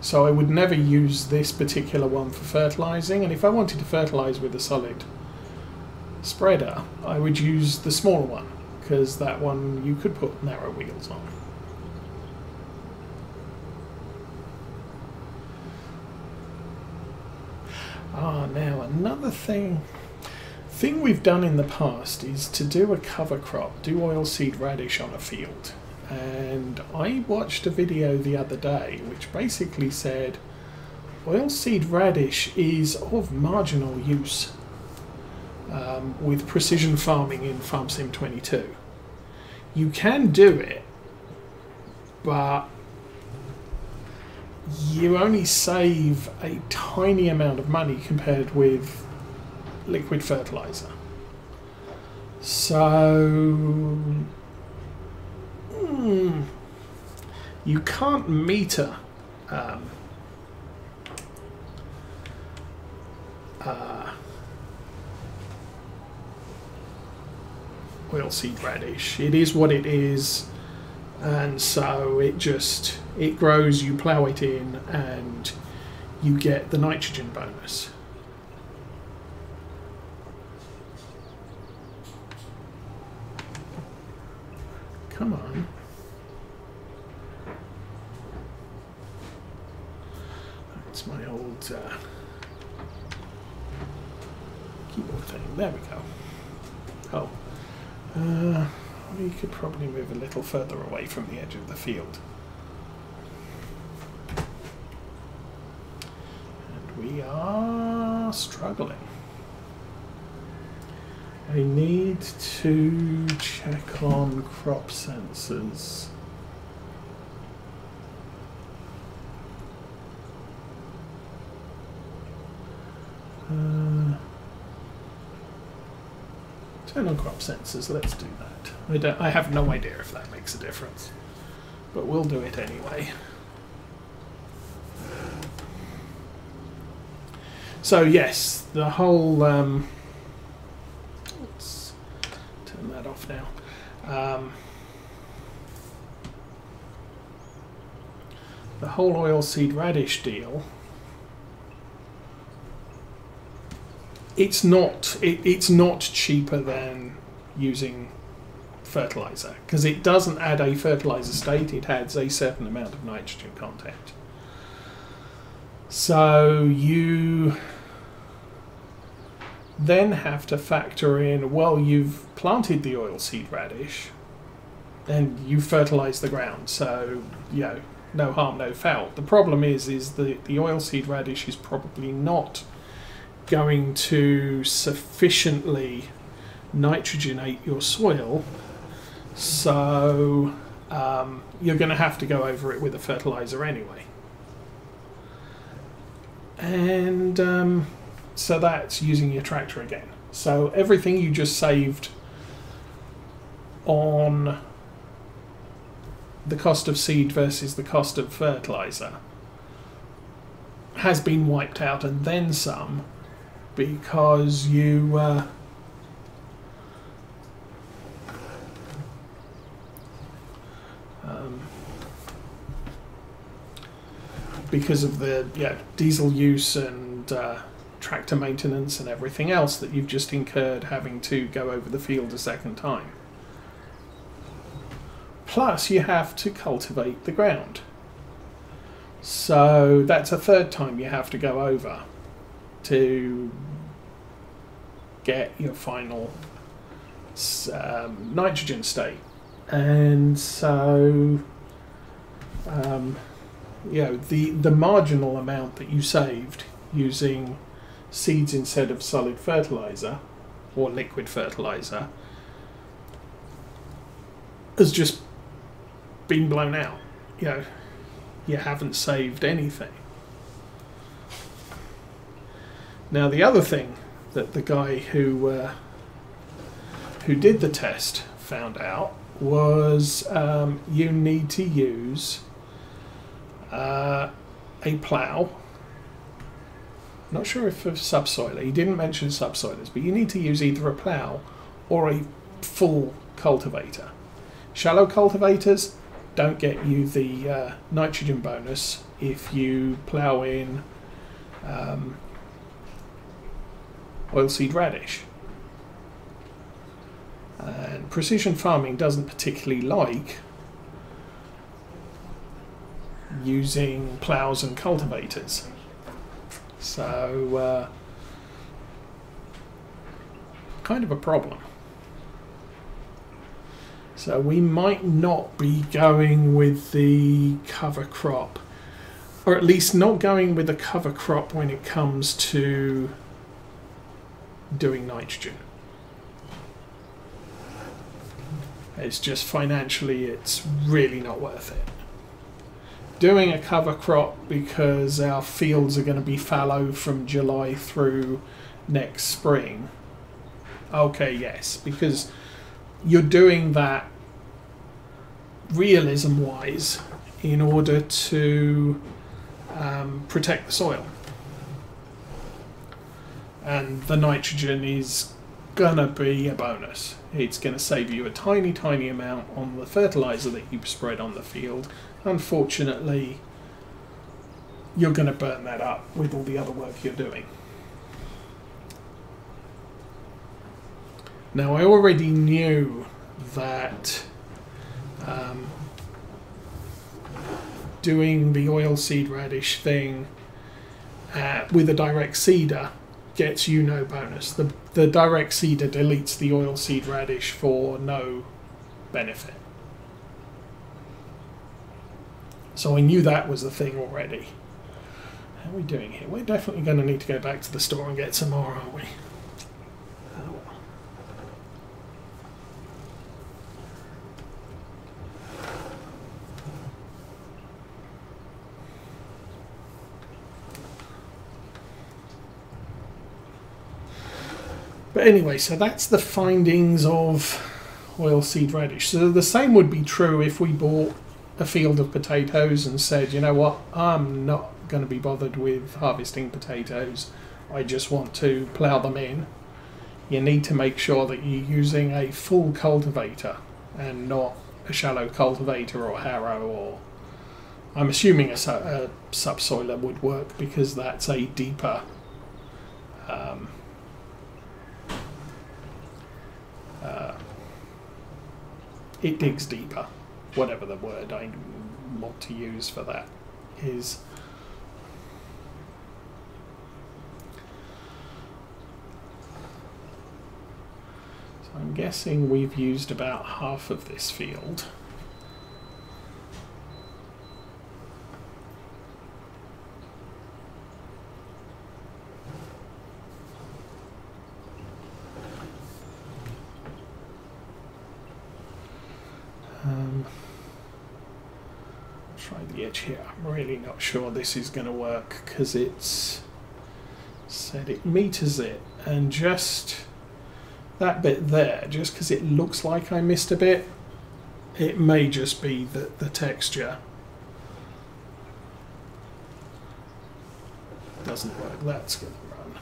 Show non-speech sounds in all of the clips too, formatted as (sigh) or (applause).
So I would never use this particular one for fertilizing, and if I wanted to fertilize with a solid spreader, I would use the smaller one because that one you could put narrow wheels on. Ah, now another thing thing we've done in the past is to do a cover crop, do oilseed radish on a field. And I watched a video the other day which basically said oilseed radish is of marginal use um, with precision farming in FarmSim 22. You can do it, but you only save a tiny amount of money compared with liquid fertilizer. So, hmm, you can't meter um, uh, oilseed radish. It is what it is, and so it just it grows. You plough it in, and you get the nitrogen bonus. Come on. That's my old uh, keyboard thing. There we go. Oh. Uh, we could probably move a little further away from the edge of the field. And we are struggling. I need to check on crop sensors. Turn on crop sensors. Let's do that. I don't. I have no idea if that makes a difference, but we'll do it anyway. So yes, the whole. Um, let's turn that off now. Um, the whole oilseed radish deal. It's not. It, it's not cheaper than using fertilizer because it doesn't add a fertilizer state. It adds a certain amount of nitrogen content. So you then have to factor in well, you've planted the oilseed radish and you fertilize the ground. So, you know, no harm, no foul. The problem is, is that the oilseed radish is probably not going to sufficiently nitrogenate your soil. So, um, you're going to have to go over it with a fertilizer anyway. And um, so that's using your tractor again. So everything you just saved on the cost of seed versus the cost of fertilizer has been wiped out and then some because you uh, um, because of the yeah diesel use and uh, tractor maintenance and everything else that you've just incurred having to go over the field a second time. Plus, you have to cultivate the ground. So that's a third time you have to go over to get your final um, nitrogen state. And so, um, you know, the, the marginal amount that you saved using seeds instead of solid fertilizer or liquid fertilizer has just been blown out. You know, you haven't saved anything. Now the other thing that the guy who uh, who did the test found out was um, you need to use uh, a plough not sure if a subsoiler. He didn't mention subsoilers, but you need to use either a plough or a full cultivator. Shallow cultivators don't get you the uh, nitrogen bonus if you plough in um, oilseed radish. And precision farming doesn't particularly like using ploughs and cultivators. So, uh, kind of a problem. So we might not be going with the cover crop, or at least not going with the cover crop when it comes to doing nitrogen. It's just financially, it's really not worth it. Doing a cover crop because our fields are going to be fallow from July through next spring. Okay, yes, because you're doing that realism wise in order to um, protect the soil. And the nitrogen is gonna be a bonus. It's gonna save you a tiny, tiny amount on the fertilizer that you spread on the field. Unfortunately, you're gonna burn that up with all the other work you're doing. Now, I already knew that um, doing the oilseed radish thing uh, with a direct seeder gets you no bonus. The, the direct seeder deletes the oilseed radish for no benefit. So I knew that was the thing already. How are we doing here? We're definitely going to need to go back to the store and get some more, aren't we? But anyway, so that's the findings of oilseed radish. So the same would be true if we bought a field of potatoes and said, you know what, I'm not going to be bothered with harvesting potatoes. I just want to plough them in. You need to make sure that you're using a full cultivator and not a shallow cultivator or harrow or I'm assuming a, a subsoiler would work because that's a deeper um, it digs deeper, whatever the word I want to use for that is. So I'm guessing we've used about half of this field. Try the edge here. I'm really not sure this is going to work because it's said it meters it and just that bit there, just because it looks like I missed a bit, it may just be the, the texture. Doesn't work. That's going to run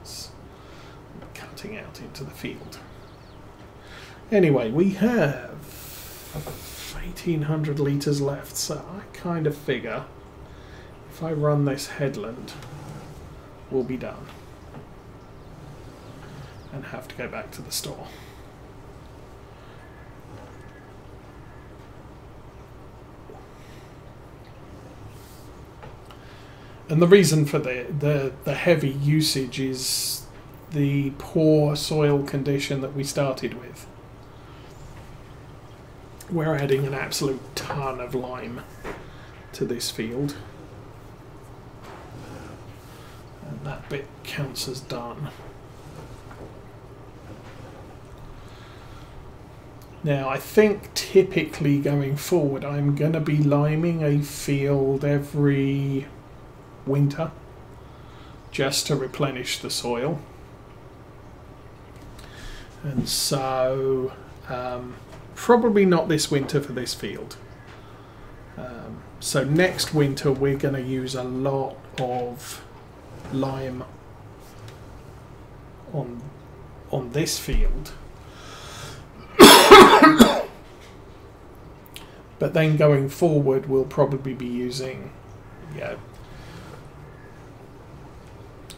because I'm cutting out into the field. Anyway, we have 1800 litres left, so I kind of figure if I run this headland, we'll be done. And have to go back to the store. And the reason for the, the, the heavy usage is the poor soil condition that we started with we're adding an absolute ton of lime to this field. And that bit counts as done. Now, I think typically going forward, I'm going to be liming a field every winter just to replenish the soil. And so um, Probably not this winter for this field. Um, so next winter we're going to use a lot of lime on on this field. but (coughs) But then going forward, we'll probably be using, yeah,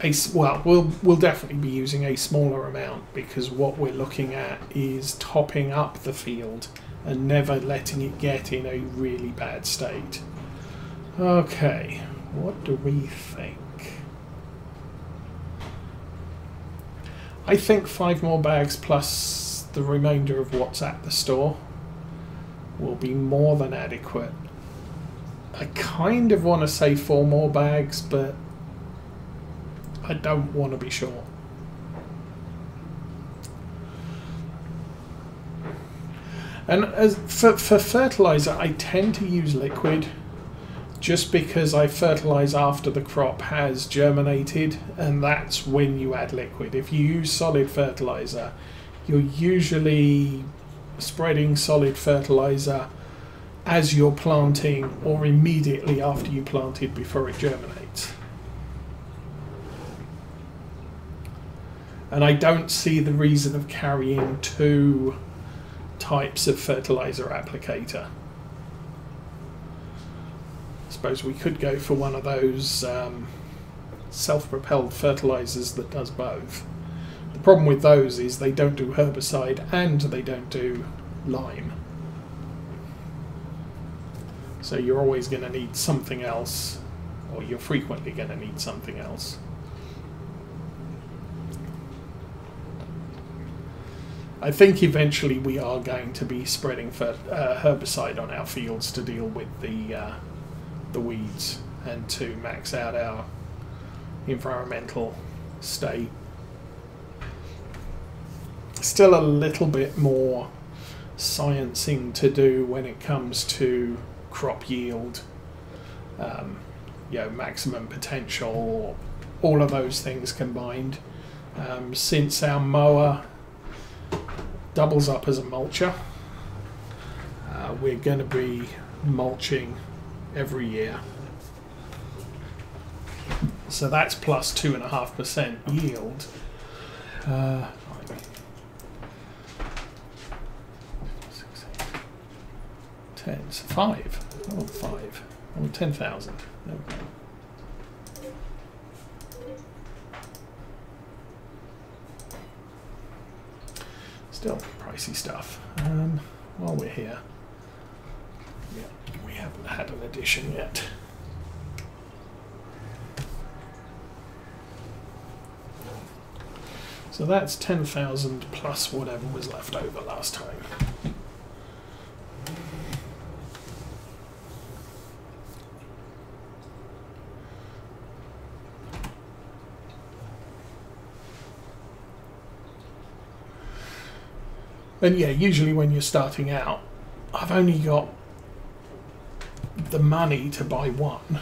a well, we'll we'll definitely be using a smaller amount because what we're looking at is topping up the field and never letting it get in a really bad state. Okay, what do we think? I think five more bags plus the remainder of what's at the store will be more than adequate. I kind of want to say four more bags, but I don't want to be sure. And as for, for fertilizer, I tend to use liquid just because I fertilize after the crop has germinated, and that's when you add liquid. If you use solid fertilizer, you're usually spreading solid fertilizer as you're planting or immediately after you planted before it germinates. And I don't see the reason of carrying two types of fertilizer applicator. I suppose we could go for one of those um, self-propelled fertilizers that does both. The problem with those is they don't do herbicide and they don't do lime. So you're always going to need something else, or you're frequently going to need something else. I think eventually we are going to be spreading for, uh, herbicide on our fields to deal with the uh, the weeds and to max out our environmental state. Still a little bit more sciencing to do when it comes to crop yield, um, you know, maximum potential, all of those things combined. Um, since our mower doubles up as a mulcher. Uh, we're going to be mulching every year. So that's plus 2.5% yield. Uh, ten, five. Oh, five. Oh, 10,000. Okay. Still pricey stuff. Um, while we're here, yeah, we haven't had an addition yet. So that's 10,000 plus whatever was left over last time. And yeah, usually when you're starting out, I've only got the money to buy one,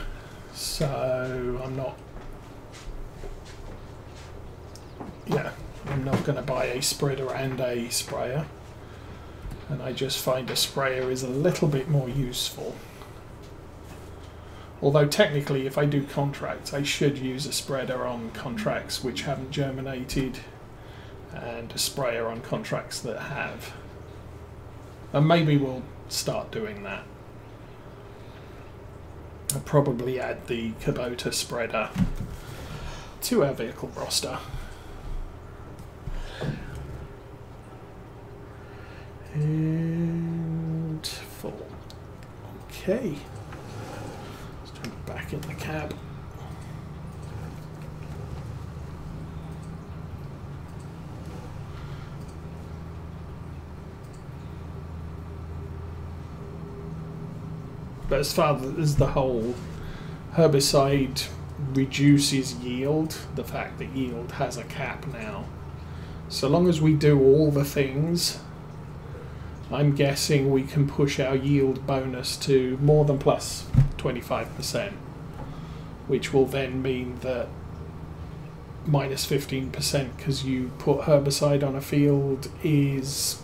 so I'm not. Yeah, I'm not going to buy a spreader and a sprayer, and I just find a sprayer is a little bit more useful. Although technically, if I do contracts, I should use a spreader on contracts which haven't germinated and a sprayer on contracts that have. And maybe we'll start doing that. I'll probably add the Kubota spreader to our vehicle roster. And full. Okay. Let's jump back in the cab. But as far as the whole herbicide reduces yield, the fact that yield has a cap now, so long as we do all the things, I'm guessing we can push our yield bonus to more than plus 25%, which will then mean that minus 15% because you put herbicide on a field is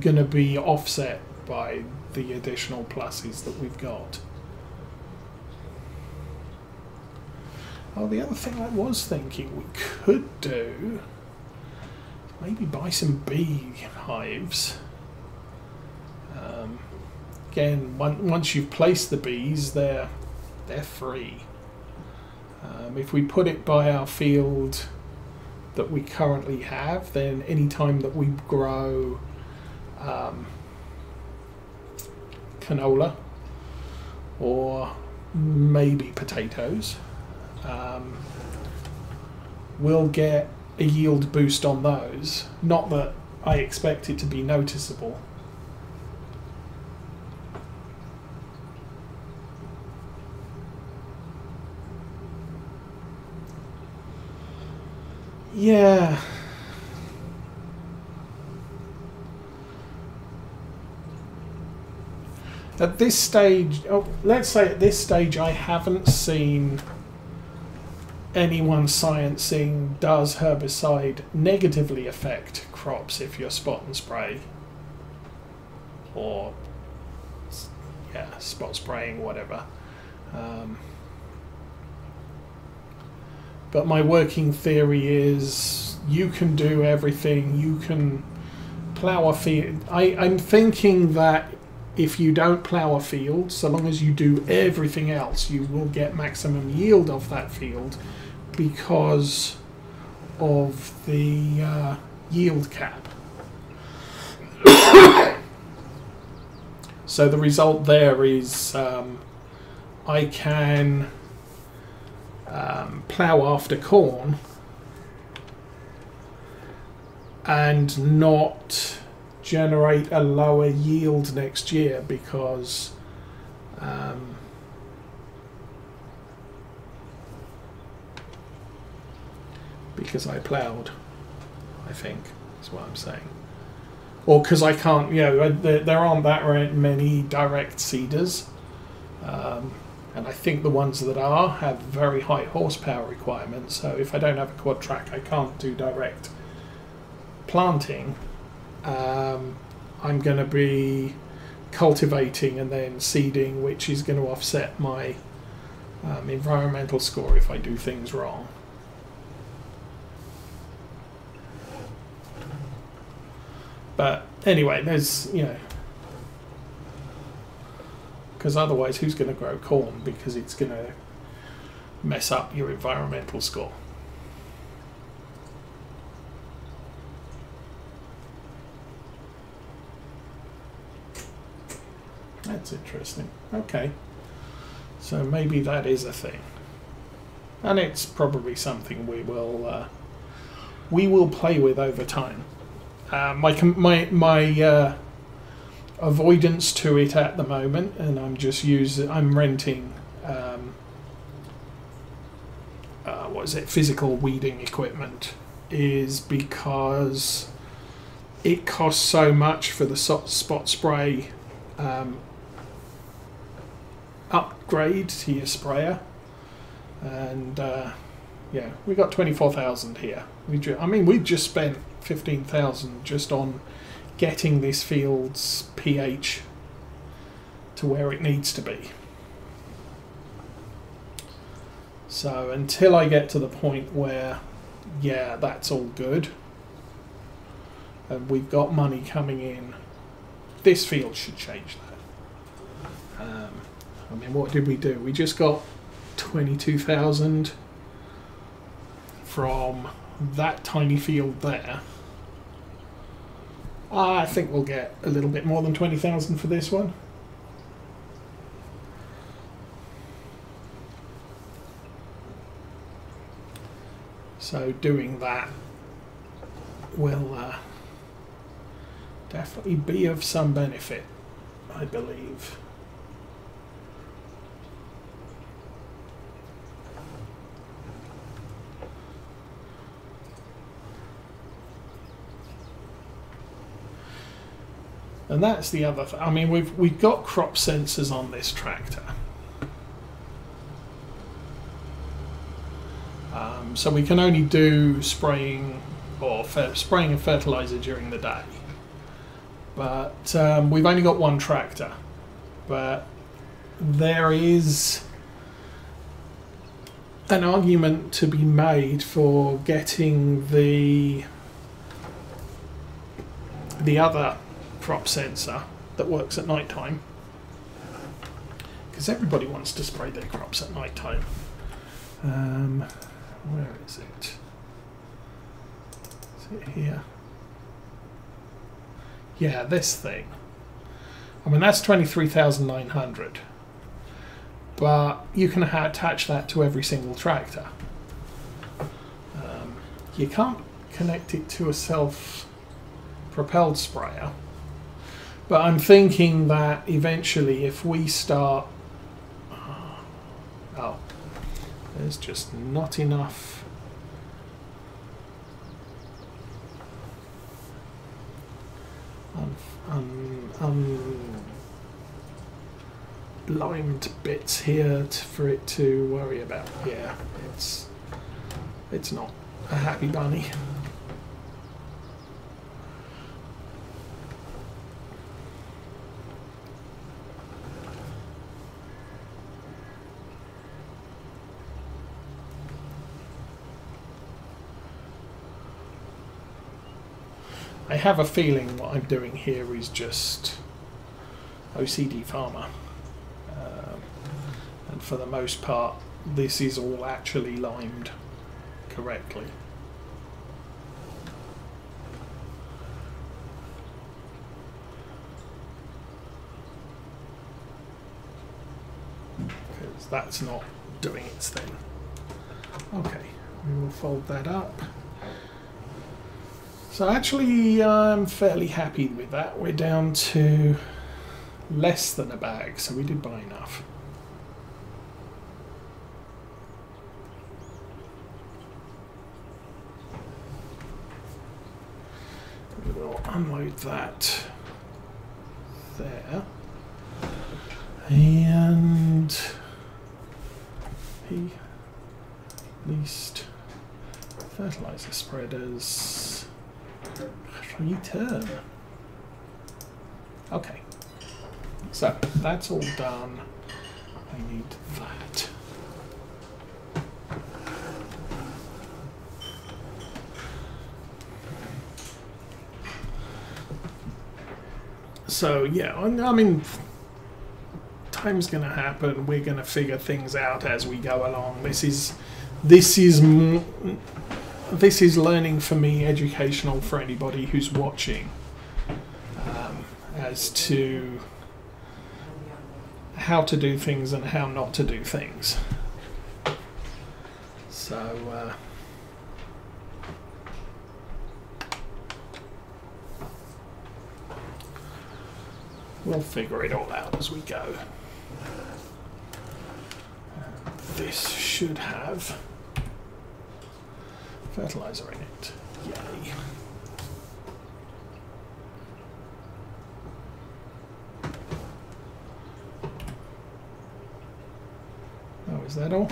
going to be offset by the additional pluses that we've got. Oh, the other thing I was thinking we could do maybe buy some bee hives. Um, again, one, once you've placed the bees, they're they're free. Um, if we put it by our field that we currently have, then any time that we grow um, canola or maybe potatoes, um, we'll get a yield boost on those. Not that I expect it to be noticeable. Yeah. At this stage, oh, let's say at this stage, I haven't seen anyone sciencing does herbicide negatively affect crops if you're spot and spray? Or yeah spot spraying whatever. Um, but my working theory is you can do everything you can plow a field. I, i'm thinking that if you don't plow a field so long as you do everything else you will get maximum yield of that field because of the uh, yield cap. so the result there is um, I can um, plough after corn and not generate a lower yield next year because um, because I ploughed. I think is what I'm saying. Or because I can't, you know, there, there aren't that many direct seeders. Um, and I think the ones that are have very high horsepower requirements. So if I don't have a quad track, I can't do direct planting. Um, I'm going to be cultivating and then seeding, which is going to offset my um, environmental score if I do things wrong. But anyway, there's, you know, because otherwise, who's going to grow corn? Because it's going to mess up your environmental score. That's interesting. Okay. So maybe that is a thing. And it's probably something we will uh, we will play with over time. Uh, my my my uh, avoidance to it at the moment, and I'm just using I'm renting. Um, uh, what is it? Physical weeding equipment is because it costs so much for the spot spray um, upgrade to your sprayer, and uh, yeah, we got twenty four thousand here. We I mean, we just spent 15,000 just on getting this field's pH to where it needs to be. So until I get to the point where, yeah, that's all good, and we've got money coming in, this field should change that. Um, I mean, what did we do? We just got 22,000 from that tiny field there. I think we'll get a little bit more than 20,000 for this one. So doing that will uh, definitely be of some benefit, I believe. And that's the other thing. I mean, we've we've got crop sensors on this tractor. Um, so we can only do spraying or spraying and fertilizer during the day. But um, we've only got one tractor. But there is an argument to be made for getting the the other crop sensor that works at night time because everybody wants to spray their crops at night time. Um, where is it? Is it here? Yeah, this thing. I mean, that's 23,900. But you can attach that to every single tractor. Um, you can't connect it to a self-propelled sprayer. But I'm thinking that eventually if we start... Oh, there's just not enough... Um, um, um, limed bits here for it to worry about. Yeah, it's it's not a happy bunny. Have a feeling what I'm doing here is just OCD farmer. Um, and for the most part, this is all actually limed correctly. Because that's not doing its thing. Okay, we will fold that up. So actually, I'm fairly happy with that. We're down to less than a bag, so we did buy enough. We will unload that there. And he least fertilizer spreaders return. Okay. So that's all done. I need that. So yeah, I mean, time's going to happen. We're going to figure things out as we go along. This is, this is, this is learning for me, educational for anybody who's watching, um, as to how to do things and how not to do things. So. Uh, We'll figure it all out as we go. This should have fertilizer in it. Yay. Oh, is that all?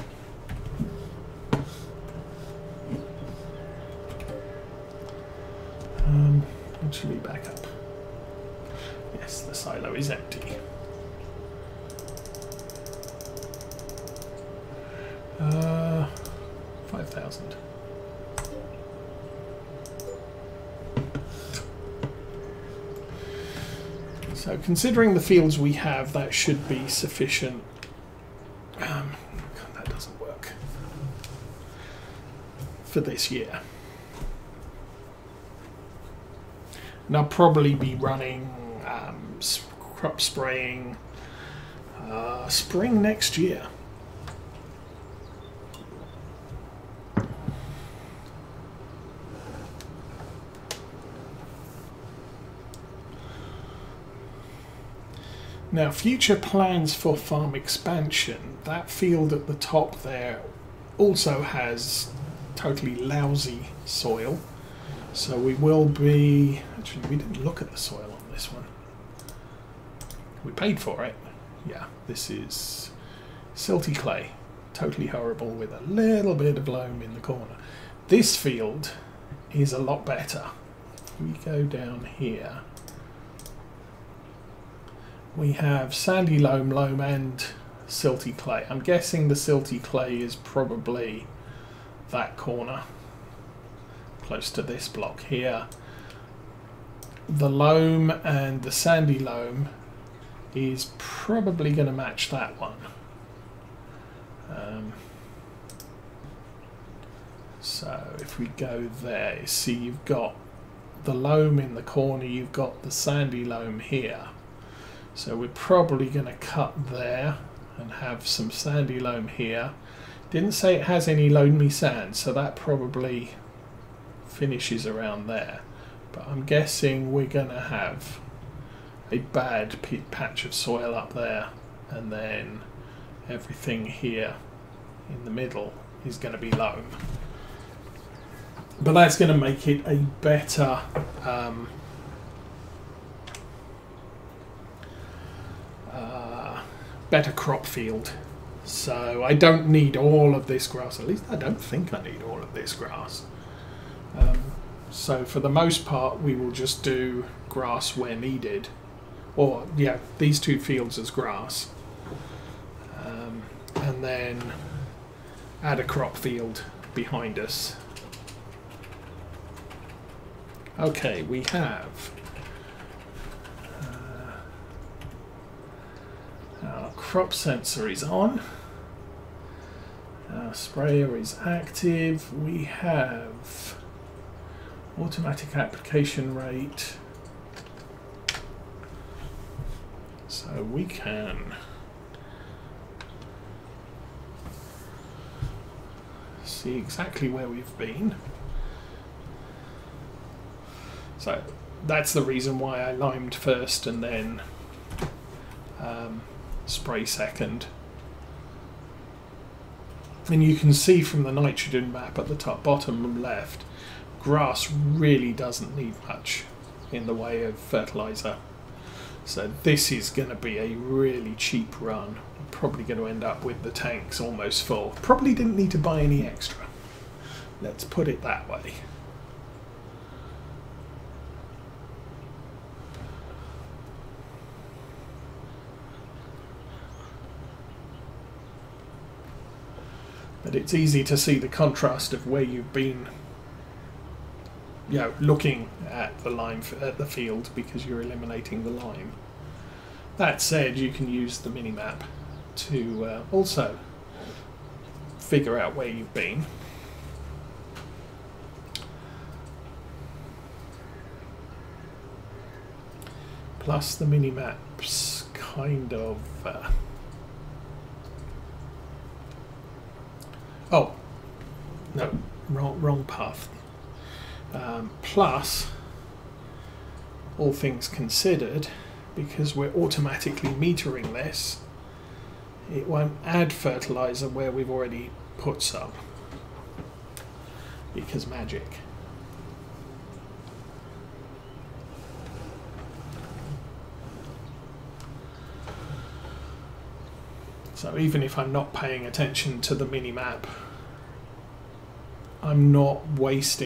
Um, actually back up. Yes, the silo is empty. Uh, 5,000. So considering the fields we have, that should be sufficient. Um, God, that doesn't work. For this year. And I'll probably be running um, crop spraying uh, spring next year. Now, future plans for farm expansion. That field at the top there also has totally lousy soil. So we will be. Actually, we didn't look at the soil on this one. We paid for it. Yeah, this is silty clay. Totally horrible with a little bit of loam in the corner. This field is a lot better. We go down here, we have sandy loam, loam, and silty clay. I'm guessing the silty clay is probably that corner close to this block here. The loam and the sandy loam is probably going to match that one. Um, so if we go there, see you've got the loam in the corner, you've got the sandy loam here. So we're probably going to cut there and have some sandy loam here. Didn't say it has any loamy sand, so that probably finishes around there. But I'm guessing we're going to have a bad patch of soil up there and then everything here in the middle is going to be loam but that's going to make it a better um, better crop field. So I don't need all of this grass at least I don't think I need all of this grass. Um, so for the most part we will just do grass where needed. Or yeah these two fields as grass. Um, and then add a crop field behind us. Okay, we have uh, our crop sensor is on. Our sprayer is active. We have automatic application rate. So we can see exactly where we've been. So that's the reason why I limed first and then um, spray second. And you can see from the nitrogen map at the top bottom left, grass really doesn't need much in the way of fertilizer. So this is going to be a really cheap run. Probably going to end up with the tanks almost full. Probably didn't need to buy any extra. Let's put it that way. But it's easy to see the contrast of where you've been you know, looking at the lime at the field because you're eliminating the lime. That said, you can use the mini map to uh, also figure out where you've been. Plus, the mini maps kind of. Uh, Oh, no, wrong, wrong path. Um, plus, all things considered, because we're automatically metering this, it won't add fertilizer where we've already put some. Because magic. So even if I'm not paying attention to the mini map, I'm not wasting